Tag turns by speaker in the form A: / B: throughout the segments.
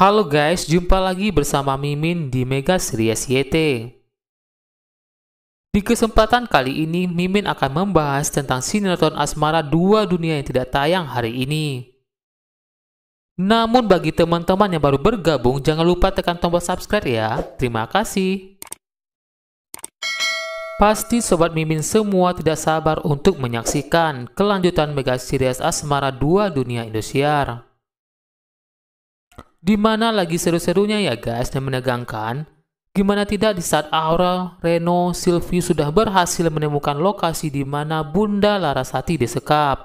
A: Halo guys, jumpa lagi bersama Mimin di Mega Series YT. Di kesempatan kali ini, Mimin akan membahas tentang sinetron asmara dua dunia yang tidak tayang hari ini. Namun bagi teman-teman yang baru bergabung, jangan lupa tekan tombol subscribe ya. Terima kasih. Pasti Sobat Mimin semua tidak sabar untuk menyaksikan kelanjutan Mega Series Asmara dua Dunia Indosiar. Di mana lagi seru-serunya ya guys dan menegangkan. Gimana tidak di saat Aura, Reno, Sylvie sudah berhasil menemukan lokasi di mana Bunda Larasati disekap.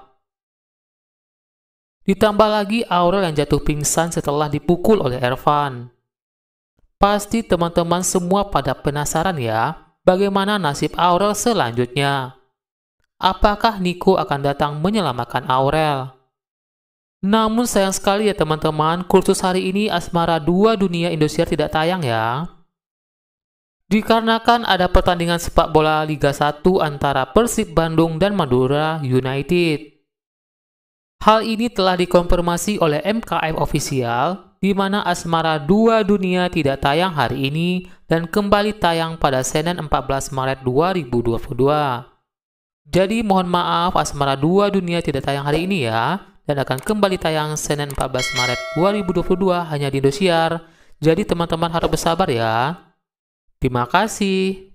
A: Ditambah lagi Aurel yang jatuh pingsan setelah dipukul oleh Ervan. Pasti teman-teman semua pada penasaran ya, bagaimana nasib Aurel selanjutnya. Apakah Nico akan datang menyelamatkan Aurel? Namun sayang sekali ya teman-teman, kursus hari ini Asmara 2 Dunia Indosiar tidak tayang ya. Dikarenakan ada pertandingan sepak bola Liga 1 antara Persib Bandung dan Madura United. Hal ini telah dikonfirmasi oleh MKM Official, di mana Asmara 2 Dunia tidak tayang hari ini dan kembali tayang pada Senin 14 Maret 2022. Jadi mohon maaf Asmara 2 Dunia tidak tayang hari ini ya dan akan kembali tayang Senin 14 Maret 2022 hanya di Indosiar. Jadi teman-teman harus bersabar ya. Terima kasih.